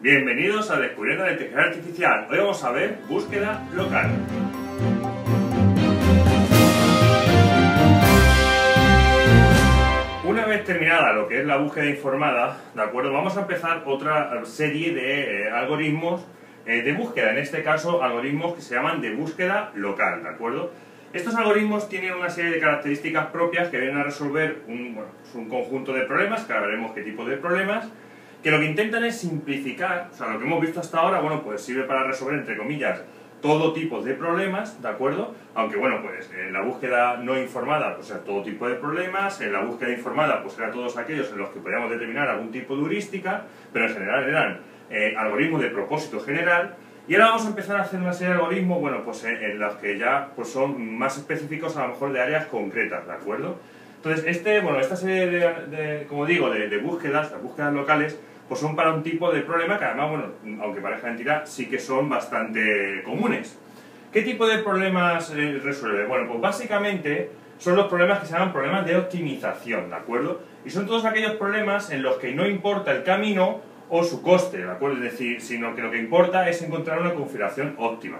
Bienvenidos a Descubriendo la Inteligencia Artificial. Hoy vamos a ver búsqueda local. Una vez terminada lo que es la búsqueda informada, ¿de acuerdo? Vamos a empezar otra serie de eh, algoritmos eh, de búsqueda, en este caso algoritmos que se llaman de búsqueda local, ¿de acuerdo? Estos algoritmos tienen una serie de características propias que vienen a resolver un, pues un conjunto de problemas, que ahora veremos qué tipo de problemas, que lo que intentan es simplificar, o sea, lo que hemos visto hasta ahora, bueno, pues sirve para resolver, entre comillas, todo tipo de problemas, ¿de acuerdo? Aunque bueno, pues en la búsqueda no informada, pues era todo tipo de problemas, en la búsqueda informada, pues eran todos aquellos en los que podíamos determinar algún tipo de heurística, pero en general eran eh, algoritmos de propósito general, y ahora vamos a empezar a hacer una serie de algoritmos, bueno, pues en, en los que ya pues son más específicos a lo mejor de áreas concretas, ¿de acuerdo? Entonces, este, bueno, esta serie de, como digo, de, búsquedas, las búsquedas locales, pues son para un tipo de problema que además, bueno, aunque parezca mentira, sí que son bastante comunes. ¿Qué tipo de problemas eh, resuelve? Bueno, pues básicamente son los problemas que se llaman problemas de optimización, ¿de acuerdo? Y son todos aquellos problemas en los que no importa el camino o su coste, ¿de acuerdo? Es decir, sino que lo que importa es encontrar una configuración óptima.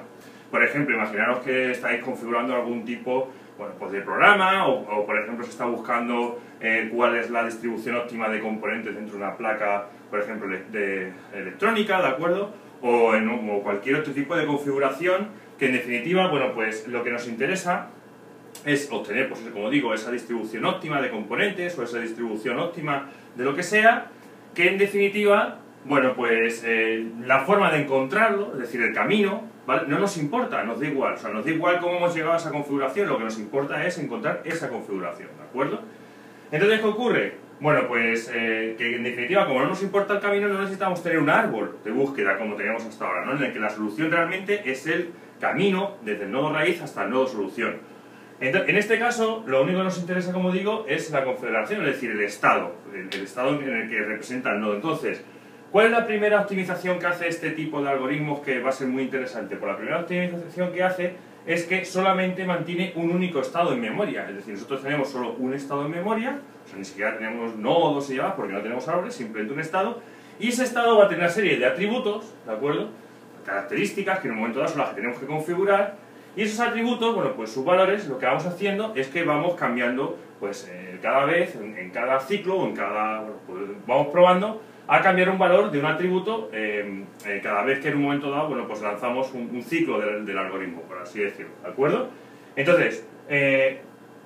Por ejemplo, imaginaros que estáis configurando algún tipo bueno, pues de programa o, por ejemplo se está buscando eh, cuál es la distribución óptima de componentes dentro de una placa, por ejemplo, de electrónica, ¿de acuerdo? O, en, o cualquier otro tipo de configuración que en definitiva, bueno, pues lo que nos interesa es obtener, pues como digo, esa distribución óptima de componentes o esa distribución óptima de lo que sea, que en definitiva, bueno, pues eh, la forma de encontrarlo, es decir, el camino, ¿vale? No nos importa, nos da igual, o sea, nos da igual cómo hemos llegado a esa configuración, lo que nos importa es encontrar esa configuración, ¿de acuerdo? Entonces, ¿qué ocurre? Bueno, pues eh, que en definitiva, como no nos importa el camino, no necesitamos tener un árbol de búsqueda como teníamos hasta ahora, ¿no? En el que la solución realmente es el camino desde el nodo raíz hasta el nodo solución. Entonces, en este caso, lo único que nos interesa, como digo, es la confederación, es decir, el estado, el, el estado en el que representa el nodo. Entonces, ¿Cuál es la primera optimización que hace este tipo de algoritmos que va a ser muy interesante? Pues la primera optimización que hace es que solamente mantiene un único estado en memoria. Es decir, nosotros tenemos solo un estado en memoria, o sea, ni siquiera tenemos nodos y demás porque no tenemos árboles, simplemente un estado, y ese estado va a tener una serie de atributos, ¿de acuerdo? Características que en un momento dado son las que tenemos que configurar, y esos atributos, bueno, pues sus valores, lo que vamos haciendo es que vamos cambiando, pues eh, cada vez, en, cada ciclo, en cada, pues, vamos probando a cambiar un valor de un atributo eh, eh, cada vez que en un momento dado, bueno, pues lanzamos un, ciclo del, algoritmo, por así decirlo, ¿de acuerdo? Entonces, eh,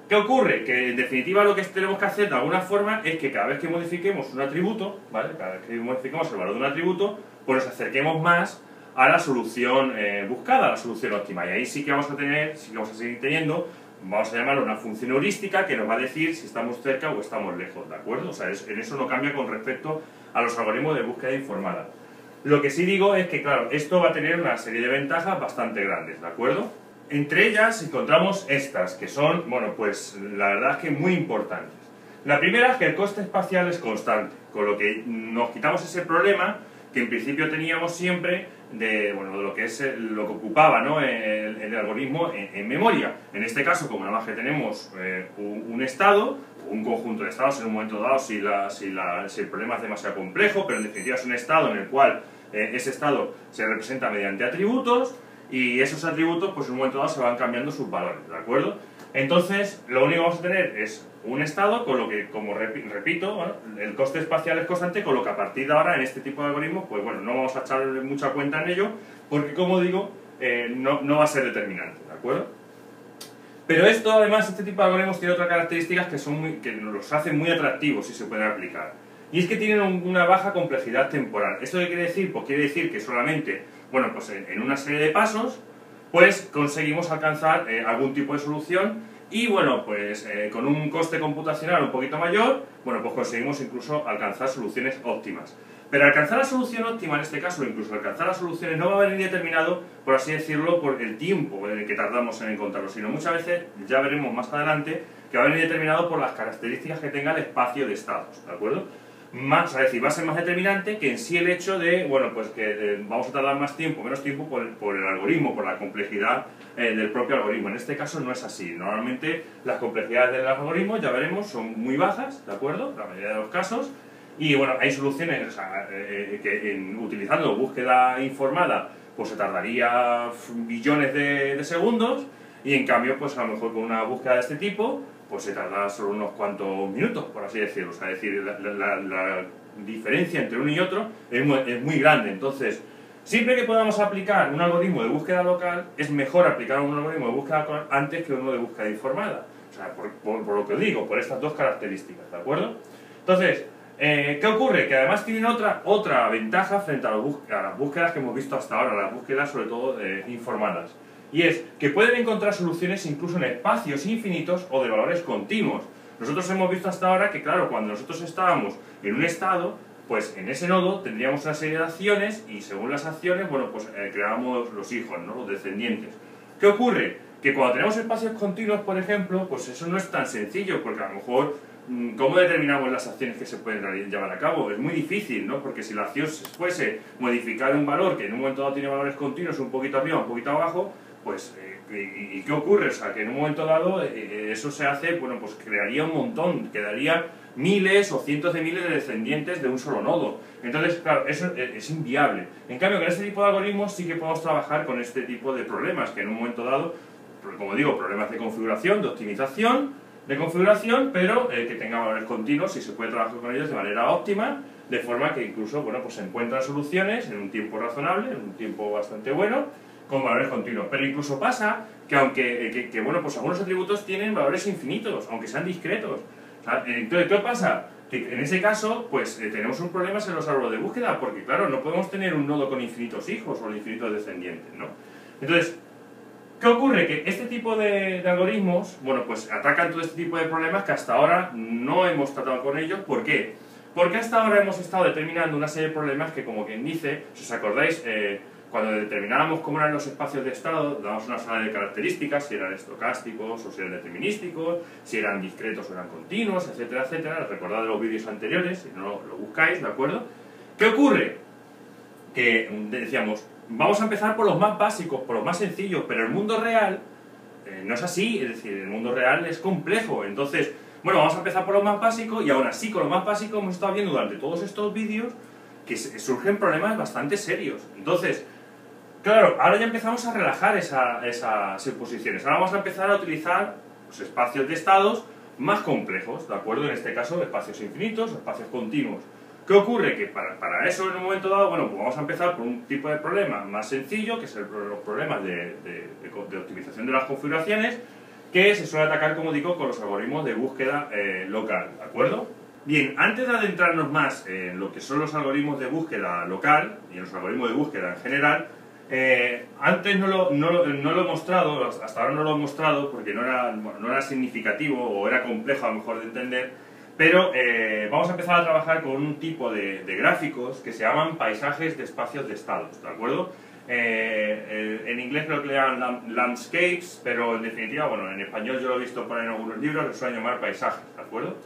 ¿qué ocurre? Que en definitiva lo que tenemos que hacer de alguna forma es que cada vez que modifiquemos un atributo, ¿vale? Cada vez que modifiquemos el valor de un atributo, pues nos acerquemos más a la solución buscada, a la solución óptima. Y ahí sí que vamos a tener, sí que vamos a seguir teniendo vamos a llamarlo una función heurística que nos va a decir si estamos cerca o estamos lejos, ¿de acuerdo? O sea, es, en eso no cambia con respecto a los algoritmos de búsqueda informada. Lo que sí digo es que, claro, esto va a tener una serie de ventajas bastante grandes, ¿de acuerdo? Entre ellas encontramos estas, que son, bueno, pues la verdad es que muy importantes. La primera es que el coste espacial es constante, con lo que nos quitamos ese problema que en principio teníamos siempre de, bueno, de lo que es lo que ocupaba ¿no? el, algoritmo en, memoria. En este caso, como nada más que tenemos eh, un, estado, un conjunto de estados en un momento dado, si, la, si, la, si, el problema es demasiado complejo, pero en definitiva es un estado en el cual eh, ese estado se representa mediante atributos y esos atributos, pues en un momento dado se van cambiando sus valores, ¿de acuerdo? Entonces, lo único que vamos a tener es un estado, con lo que, como repito, el coste espacial es constante, con lo que a partir de ahora, en este tipo de algoritmos, pues bueno, no vamos a echar mucha cuenta en ello, porque como digo, eh, no, no, va a ser determinante, ¿de acuerdo? Pero esto, además, este tipo de algoritmos tiene otras características que, son que los hacen muy atractivos si se pueden aplicar. Y es que tienen una baja complejidad temporal. ¿Esto qué quiere decir? Pues quiere decir que solamente, bueno, pues en, en una serie de pasos, pues conseguimos alcanzar eh, algún tipo de solución y bueno, pues eh, con un coste computacional un poquito mayor, bueno, pues conseguimos incluso alcanzar soluciones óptimas. Pero alcanzar la solución óptima en este caso, incluso alcanzar las soluciones, no va a venir determinado, por así decirlo, por el tiempo en el que tardamos en encontrarlo, sino muchas veces, ya veremos más adelante, que va a venir determinado por las características que tenga el espacio de estados, ¿de acuerdo? más, es decir, va a ser más determinante que en sí el hecho de, bueno, pues que eh, vamos a tardar más tiempo, menos tiempo por, por el algoritmo, por la complejidad eh, del propio algoritmo. En este caso no es así. Normalmente las complejidades del algoritmo, ya veremos, son muy bajas, ¿de acuerdo? La mayoría de los casos. Y bueno, hay soluciones o sea, eh, que en, utilizando búsqueda informada pues se tardaría billones de, de, segundos y en cambio pues a lo mejor con una búsqueda de este tipo pues se tarda solo unos cuantos minutos, por así decirlo. O sea, es decir, la, la, la diferencia entre uno y otro es muy, es muy grande. Entonces, Siempre que podamos aplicar un algoritmo de búsqueda local, es mejor aplicar un algoritmo de búsqueda local antes que uno de búsqueda informada. O sea, por, por, por lo que digo, por estas dos características, ¿de acuerdo? Entonces, eh, ¿qué ocurre? Que además tienen otra, otra ventaja frente a, a, las búsquedas que hemos visto hasta ahora, las búsquedas sobre todo eh, informadas. Y es que pueden encontrar soluciones incluso en espacios infinitos o de valores continuos. Nosotros hemos visto hasta ahora que, claro, cuando nosotros estábamos en un estado, pues en ese nodo tendríamos una serie de acciones y según las acciones, bueno, pues eh, creábamos los hijos, ¿no? Los descendientes. ¿Qué ocurre? Que cuando tenemos espacios continuos, por ejemplo, pues eso no es tan sencillo, porque a lo mejor, ¿cómo determinamos las acciones que se pueden llevar a cabo? Es muy difícil, ¿no? Porque si la acción fuese modificar un valor que en un momento dado tiene valores continuos, un poquito arriba, un poquito abajo, pues, eh, ¿y, qué ocurre? O sea, que en un momento dado eh, eso se hace, bueno, pues crearía un montón, quedaría miles o cientos de miles de descendientes de un solo nodo. Entonces, claro, eso es inviable. En cambio, con este tipo de algoritmos sí que podemos trabajar con este tipo de problemas, que en un momento dado, como digo, problemas de configuración, de optimización, de configuración, pero eh, que tengan valores continuos y se puede trabajar con ellos de manera óptima, de forma que incluso, bueno, pues se encuentran soluciones en un tiempo razonable, en un tiempo bastante bueno, con valores continuos. Pero incluso pasa que aunque, que, que, bueno, pues algunos atributos tienen valores infinitos, aunque sean discretos. Entonces, ¿qué pasa? Que en ese caso, pues eh, tenemos un problema en los árboles de búsqueda, porque claro, no podemos tener un nodo con infinitos hijos o infinitos descendientes, ¿no? Entonces, ¿qué ocurre? Que este tipo de, algoritmos, bueno, pues atacan todo este tipo de problemas que hasta ahora no hemos tratado con ellos. ¿Por qué? Porque hasta ahora hemos estado determinando una serie de problemas que, como quien dice, si os acordáis, eh, cuando determinábamos cómo eran los espacios de estado, dábamos una serie de características, si eran estocásticos o si eran determinísticos, si eran discretos o eran continuos, etcétera, etcétera. Recordad los vídeos anteriores, si no lo buscáis, ¿de acuerdo? ¿Qué ocurre? Que decíamos, vamos a empezar por los más básicos, por los más sencillos, pero el mundo real eh, no es así, es decir, el mundo real es complejo. Entonces, bueno, vamos a empezar por lo más básico y aún así con lo más básico hemos estado viendo durante todos estos vídeos que surgen problemas bastante serios. Entonces, Claro, ahora ya empezamos a relajar esa, esas suposiciones. Ahora vamos a empezar a utilizar los espacios de estados más complejos, ¿de acuerdo? En este caso, espacios infinitos, espacios continuos. ¿Qué ocurre? Que para, para, eso, en un momento dado, bueno, pues vamos a empezar por un tipo de problema más sencillo, que el, los problemas de, de, de, optimización de las configuraciones, que se suele atacar, como digo, con los algoritmos de búsqueda eh, local, ¿de acuerdo? Bien, antes de adentrarnos más en lo que son los algoritmos de búsqueda local y en los algoritmos de búsqueda en general, eh, antes no lo, no, no, lo, he mostrado, hasta ahora no lo he mostrado porque no era, no era significativo o era complejo a lo mejor de entender, pero eh, vamos a empezar a trabajar con un tipo de, de, gráficos que se llaman paisajes de espacios de estados, ¿de acuerdo? Eh, en inglés creo que le llaman landscapes, pero en definitiva, bueno, en español yo lo he visto poner en algunos libros, que suelen llamar paisajes, ¿de acuerdo?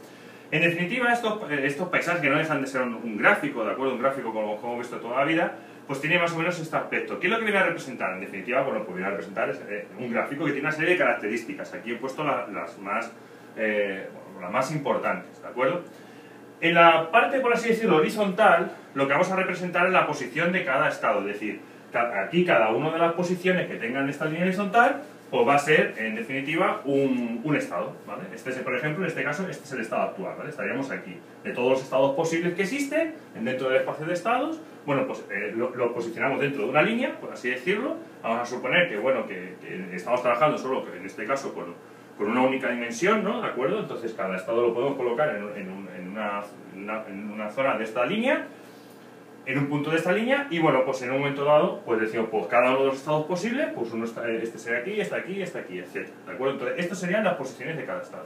En definitiva, estos, estos paisajes que no dejan de ser un, un gráfico, ¿de acuerdo? Un gráfico como, como visto toda la vida, pues tiene más o menos este aspecto. ¿Qué es lo que viene a representar? En definitiva, bueno, pues viene a representar eh, un gráfico que tiene una serie de características. Aquí he puesto la, las, más, eh, bueno, las más importantes, ¿de acuerdo? En la parte, por así decirlo, horizontal, lo que vamos a representar es la posición de cada estado, es decir, aquí cada una de las posiciones que tengan esta línea horizontal, pues va a ser, en definitiva, un, un, estado, ¿vale? Este es, por ejemplo, en este caso, este es el estado actual, ¿vale? Estaríamos aquí. De todos los estados posibles que existen, dentro del espacio de estados, bueno, pues eh, lo, lo, posicionamos dentro de una línea, por así decirlo. Vamos a suponer que, bueno, que, que estamos trabajando solo, en este caso, con, con, una única dimensión, ¿no? ¿De acuerdo? Entonces, cada estado lo podemos colocar en, un, en, una, en una zona de esta línea, en un punto de esta línea y bueno, pues en un momento dado, pues decimos, pues cada uno de los estados posibles, pues uno está, este sería aquí, este aquí, este aquí, etc. ¿De acuerdo? Entonces, estas serían las posiciones de cada estado.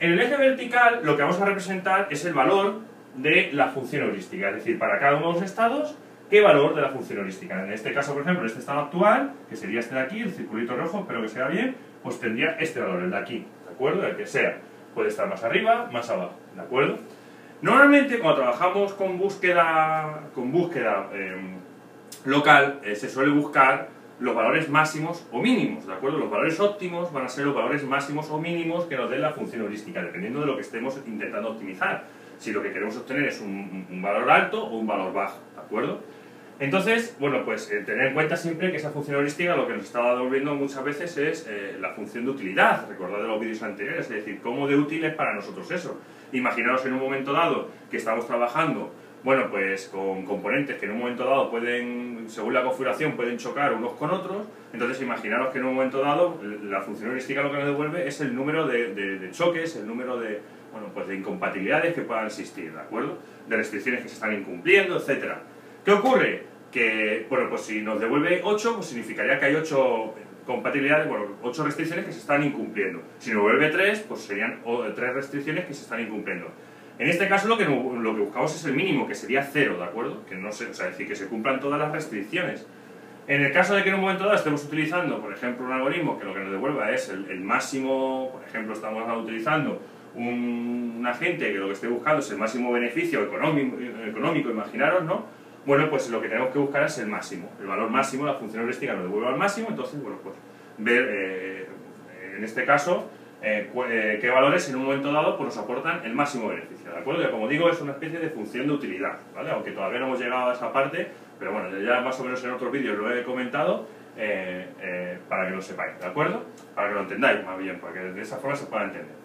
En el eje vertical, lo que vamos a representar es el valor de la función heurística, es decir, para cada uno de los estados, qué valor de la función heurística. En este caso, por ejemplo, este estado actual, que sería este de aquí, el circulito rojo, espero que sea bien, pues tendría este valor, el de aquí, ¿de acuerdo? El que sea. Puede estar más arriba, más abajo, ¿de acuerdo? Normalmente, cuando trabajamos con búsqueda, con búsqueda eh, local, eh, se suele buscar los valores máximos o mínimos, ¿de acuerdo? Los valores óptimos van a ser los valores máximos o mínimos que nos den la función heurística, dependiendo de lo que estemos intentando optimizar. si lo que queremos obtener es un, un valor alto o un valor bajo, ¿de acuerdo? Entonces, bueno, pues eh, tener en cuenta siempre que esa función heurística lo que nos está devolviendo muchas veces es eh, la función de utilidad, recordad de los vídeos anteriores, es decir, cómo de útil es para nosotros eso. Imaginaos en un momento dado que estamos trabajando, bueno, pues con componentes que en un momento dado pueden, según la configuración, pueden chocar unos con otros, entonces imaginaros que en un momento dado la función heurística lo que nos devuelve es el número de, de choques, el número de, bueno, pues de incompatibilidades que puedan existir, ¿de acuerdo? De restricciones que se están incumpliendo, etcétera. ¿Qué ocurre? Que, bueno, pues si nos devuelve 8, pues significaría que hay 8 compatibilidades, bueno, 8 restricciones que se están incumpliendo. Si nos devuelve 3, pues serían 3 restricciones que se están incumpliendo. En este caso lo que, lo que buscamos es el mínimo, que sería 0, ¿de acuerdo? Que no se, o sea, decir, que se cumplan todas las restricciones. En el caso de que en un momento dado estemos utilizando, por ejemplo, un algoritmo que lo que nos devuelva es el, el máximo, por ejemplo, estamos utilizando un, un, agente que lo que esté buscando es el máximo beneficio económico, económico imaginaros, ¿no? Bueno, pues lo que tenemos que buscar es el máximo, el valor máximo, la función heurística nos devuelve al máximo, entonces, bueno, pues ver, eh, en este caso, eh, eh, qué valores en un momento dado pues, nos aportan el máximo beneficio, ¿de acuerdo? Que como digo, es una especie de función de utilidad, ¿vale? Aunque todavía no hemos llegado a esa parte, pero bueno, ya más o menos en otros vídeos lo he comentado, para que lo sepáis, ¿de acuerdo? Para que lo entendáis más bien, para que de esa forma se pueda entender.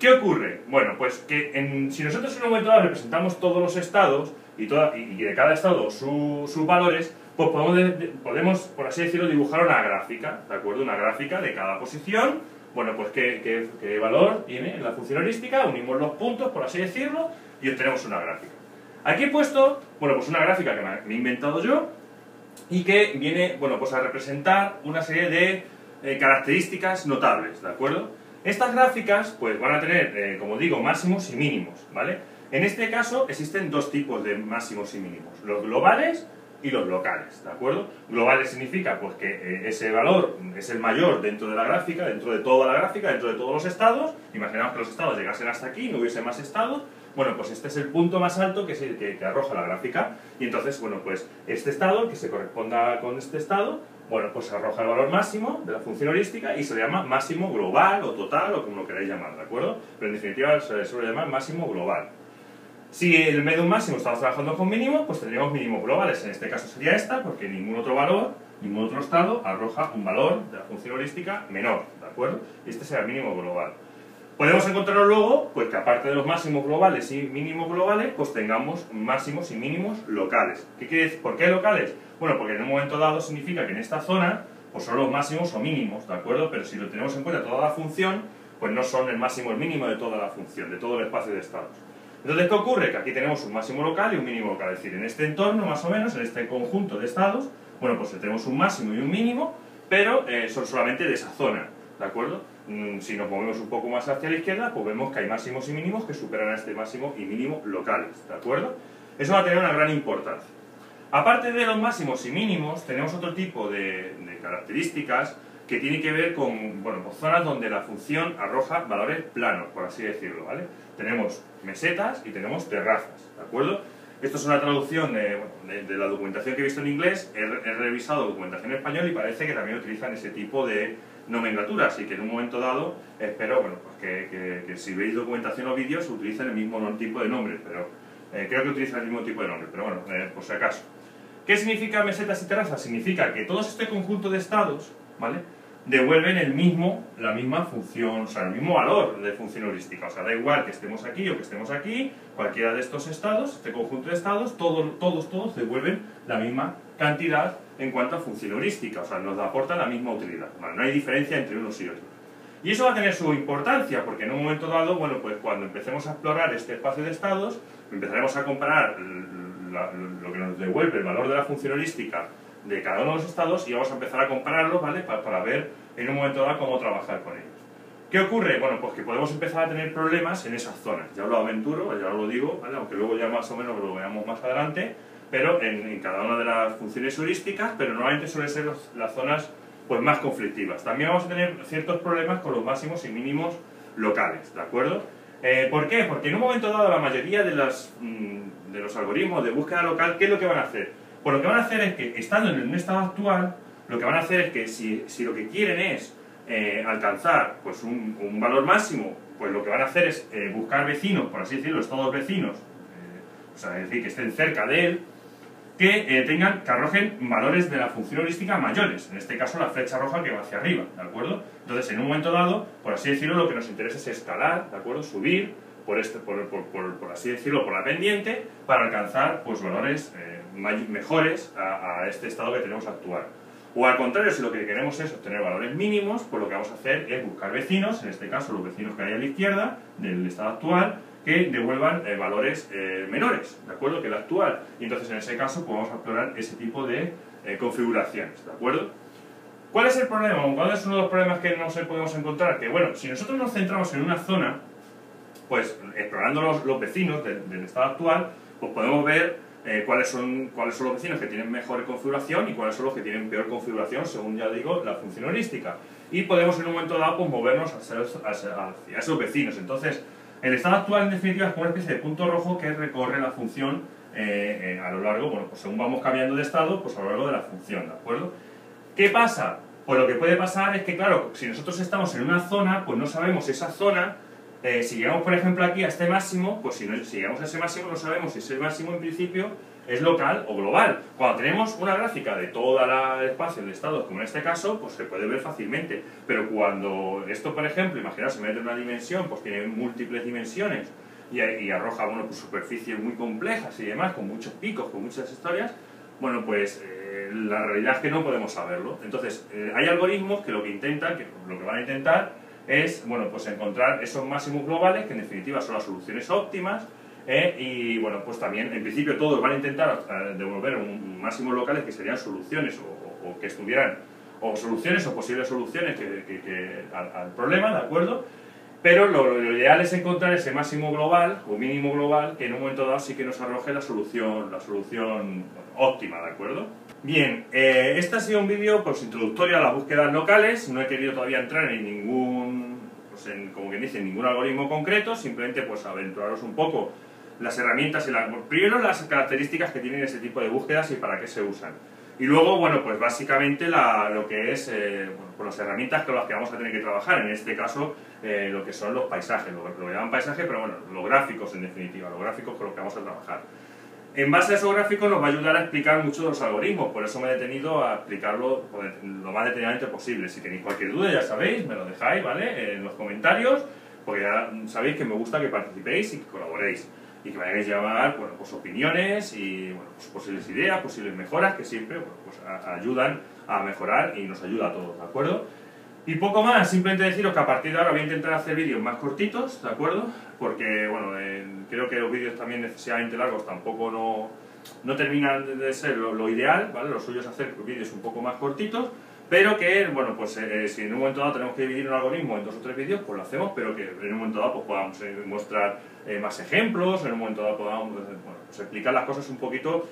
¿Qué ocurre? Bueno, pues que si nosotros en un momento dado representamos todos los estados, y, toda, y de cada estado sus valores, pues podemos, podemos, por así decirlo, dibujar una gráfica, ¿de acuerdo? Una gráfica de cada posición, bueno, pues qué, qué, qué valor tiene en la función heurística, unimos los puntos, por así decirlo, y obtenemos una gráfica. Aquí he puesto, bueno, pues una gráfica que me he inventado yo, y que viene, bueno, pues a representar una serie de eh, características notables, ¿de acuerdo? Estas gráficas, pues van a tener, eh, como digo, máximos y mínimos, ¿vale? En este caso existen dos tipos de máximos y mínimos, los globales y los locales, ¿de acuerdo? Globales significa pues que eh, ese valor es el mayor dentro de la gráfica, dentro de toda la gráfica, dentro de todos los estados, imaginamos que los estados llegasen hasta aquí, no hubiese más estados, bueno, pues este es el punto más alto que, se, que, que arroja la gráfica, y entonces, bueno, pues este estado, que se corresponda con este estado, bueno, pues arroja el valor máximo de la función heurística y se le llama máximo global o total o como lo queráis llamar, ¿de acuerdo? Pero en definitiva se suele llamar máximo global. Si el medio máximo estamos trabajando con mínimo, pues tendríamos mínimos globales. En este caso sería esta, porque ningún otro valor, ningún otro estado arroja un valor de la función heurística menor, ¿de acuerdo? Y este será el mínimo global. Podemos encontrarlo luego, pues que aparte de los máximos globales y mínimos globales, pues tengamos máximos y mínimos locales. ¿Qué quiere? ¿Por qué locales? Bueno, porque en un momento dado significa que en esta zona, pues son los máximos o mínimos, ¿de acuerdo? Pero si lo tenemos en cuenta toda la función, pues no son el máximo o el mínimo de toda la función, de todo el espacio de estados. Entonces, ¿qué ocurre? Que aquí tenemos un máximo local y un mínimo local. Es decir, en este entorno, más o menos, en este conjunto de estados, bueno, pues tenemos un máximo y un mínimo, pero eh, son solamente de esa zona, ¿de acuerdo? Mm, si nos movemos un poco más hacia la izquierda, pues vemos que hay máximos y mínimos que superan a este máximo y mínimo locales, ¿de acuerdo? Eso va a tener una gran importancia. Aparte de los máximos y mínimos, tenemos otro tipo de, de características que tienen que ver con bueno, pues zonas donde la función arroja valores planos, por así decirlo, ¿vale? Tenemos mesetas y tenemos terrazas, ¿de acuerdo? Esto es una traducción de, la documentación que he visto en inglés, he, revisado documentación en español y parece que también utilizan ese tipo de nomenclatura, así que en un momento dado espero bueno, pues que, que, si veis documentación o vídeos utilicen el mismo tipo de nombre, pero eh, creo que utilizan el mismo tipo de nombre, pero bueno, eh, por si acaso. ¿Qué significa mesetas y terrazas? Significa que todo este conjunto de estados, ¿vale? Devuelven el mismo, la misma función, o sea, el mismo valor de función heurística. O sea, da igual que estemos aquí o que estemos aquí, cualquiera de estos estados, este conjunto de estados, todos, todos, todos devuelven la misma cantidad en cuanto a función heurística. O sea, nos aporta la misma utilidad. no hay diferencia entre unos y otros. Y eso va a tener su importancia, porque en un momento dado, bueno, pues cuando empecemos a explorar este espacio de estados, empezaremos a comparar lo que nos devuelve el valor de la función heurística de cada uno de los estados y vamos a empezar a compararlos, ¿vale? Para, ver en un momento dado cómo trabajar con ellos. ¿Qué ocurre? Bueno, pues que podemos empezar a tener problemas en esas zonas. Ya lo aventuro, ya os lo digo. Aunque luego ya más o menos lo veamos más adelante, pero en, cada una de las funciones heurísticas, pero normalmente suelen ser las zonas pues, más conflictivas. También vamos a tener ciertos problemas con los máximos y mínimos locales, ¿de acuerdo? Eh, ¿Por qué? Porque en un momento dado la mayoría de, las, mm, de los algoritmos de búsqueda local, ¿qué es lo que van a hacer? Pues lo que van a hacer es que, estando en un estado actual, lo que van a hacer es que si, si lo que quieren es eh, alcanzar pues un, valor máximo pues lo que van a hacer es eh, buscar vecinos, por así decirlo, estados vecinos, eh, o sea, es decir, que estén cerca de él, que tengan, que arrojen valores de la función heurística mayores, en este caso la flecha roja que va hacia arriba, ¿de acuerdo? Entonces, en un momento dado, por así decirlo, lo que nos interesa es escalar, ¿de acuerdo? Subir, por, este, por, por, así decirlo, por la pendiente, para alcanzar pues, valores mejores a, a este estado que tenemos actual. O al contrario, si lo que queremos es obtener valores mínimos, pues lo que vamos a hacer es buscar vecinos, en este caso los vecinos que hay a la izquierda del estado actual, que devuelvan eh, valores eh, menores, ¿de acuerdo? Que el actual. Y entonces en ese caso podemos pues, explorar ese tipo de eh, configuraciones, ¿de acuerdo? ¿Cuál es el problema? ¿Cuál es uno de los problemas que nos podemos encontrar? Que bueno, si nosotros nos centramos en una zona, pues explorando los, vecinos del estado actual, pues podemos ver eh, cuáles, son, cuáles son los vecinos que tienen mejor configuración y cuáles son los que tienen peor configuración, según ya digo, la función heurística. Y podemos en un momento dado pues, movernos hacia, esos vecinos. Entonces, el estado actual en definitiva es como una especie de punto rojo que recorre la función eh, eh, a lo largo, bueno, pues según vamos cambiando de estado, pues a lo largo de la función, ¿de acuerdo? ¿Qué pasa? Pues lo que puede pasar es que, claro, si nosotros estamos en una zona, pues no sabemos esa zona eh, si llegamos, por ejemplo, aquí a este máximo, pues si, no, si llegamos a ese máximo no sabemos si ese máximo en principio es local o global. Cuando tenemos una gráfica de todo el espacio de estados, como en este caso, pues se puede ver fácilmente. Pero cuando esto, por ejemplo, imaginaos, se mete en una dimensión, pues tiene múltiples dimensiones y, arroja bueno, pues superficies muy complejas y demás, con muchos picos, con muchas historias, bueno, pues eh, la realidad es que no podemos saberlo. Entonces, eh, hay algoritmos que lo que intentan, que lo que van a intentar es bueno, pues encontrar esos máximos globales, que en definitiva son las soluciones óptimas, eh, y bueno, pues también en principio todos van a intentar eh, devolver un, máximos locales que serían soluciones o, que estuvieran, o soluciones o posibles soluciones que, al, problema, ¿de acuerdo? Pero lo, ideal es encontrar ese máximo global o mínimo global que en un momento dado sí que nos arroje la solución, la solución óptima, ¿de acuerdo? Bien, eh, este ha sido un vídeo pues, introductorio a las búsquedas locales, no he querido todavía entrar en ningún, pues, en, como que dice, ningún algoritmo concreto, simplemente pues aventuraros un poco las herramientas y primero las características que tienen ese tipo de búsquedas y para qué se usan. Y luego, bueno, pues básicamente lo que es eh, pues las herramientas con las que vamos a tener que trabajar, en este caso eh, lo que son los paisajes, lo, lo llaman paisaje, pero bueno, los gráficos en definitiva, los gráficos con los que vamos a trabajar. En base a esos gráficos nos va a ayudar a explicar muchos de los algoritmos, por eso me he detenido a explicarlo lo más detenidamente posible. Si tenéis cualquier duda, ya sabéis, me lo dejáis, ¿vale? En los comentarios, porque ya sabéis que me gusta que participéis y que colaboréis. Y que me hagáis llevar, bueno, pues opiniones y, bueno, pues posibles ideas, posibles mejoras, que siempre, pues ayudan a mejorar y nos ayuda a todos, ¿de acuerdo? Y poco más, simplemente deciros que a partir de ahora voy a intentar hacer vídeos más cortitos, ¿de acuerdo? Porque, bueno, creo que los vídeos también necesariamente largos tampoco no, no terminan de ser lo, ideal, ¿vale? Lo suyo es hacer vídeos un poco más cortitos, pero que, bueno, pues eh, eh, si en un momento dado tenemos que dividir un algoritmo en dos o tres vídeos, pues lo hacemos, pero que en un momento dado pues, podamos eh, mostrar más ejemplos, en un momento dado podamos bueno, pues explicar las cosas un poquito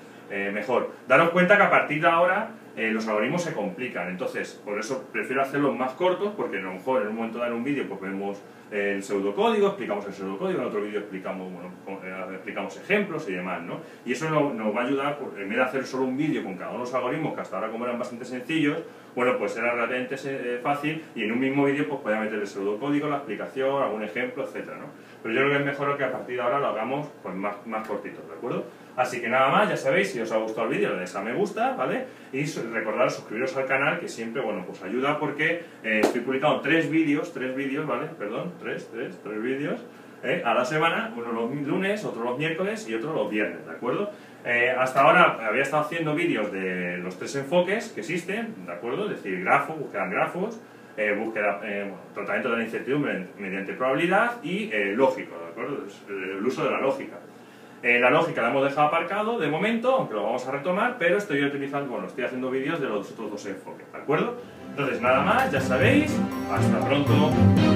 mejor. Daros cuenta que a partir de ahora eh, los algoritmos se complican. Entonces, por eso prefiero hacerlos más cortos, porque a lo mejor en un momento de dar un vídeo pues vemos el pseudocódigo, explicamos el pseudocódigo, en otro vídeo explicamos, bueno, eh, explicamos ejemplos y demás, ¿no? Y eso nos, va a ayudar, pues, en vez de hacer solo un vídeo con cada uno de los algoritmos, que hasta ahora como eran bastante sencillos, bueno, pues era relativamente eh, fácil y en un mismo vídeo pues podía meter el pseudocódigo, la explicación, algún ejemplo, etcétera, ¿no? Pero yo creo que es mejor que a partir de ahora lo hagamos pues más, más cortito, ¿de acuerdo? Así que nada más, ya sabéis, si os ha gustado el vídeo, le dais a me gusta, ¿vale? Y recordad suscribiros al canal, que siempre, bueno, pues ayuda porque eh, estoy publicando tres vídeos, tres vídeos, ¿vale? Perdón, tres, tres, tres vídeos ¿eh? a la semana, uno los lunes, otro los miércoles y otro los viernes, ¿de acuerdo? Eh, hasta ahora había estado haciendo vídeos de los tres enfoques que existen, ¿de acuerdo? Es decir, grafo, búsqueda en grafos, búsqueda, tratamiento de la incertidumbre mediante probabilidad y lógico, ¿de acuerdo? el uso de la lógica. Eh, la lógica la hemos dejado aparcado de momento, aunque lo vamos a retomar, pero estoy utilizando, bueno, estoy haciendo vídeos de los otros dos enfoques, ¿de acuerdo? Entonces, nada más, ya sabéis, hasta pronto.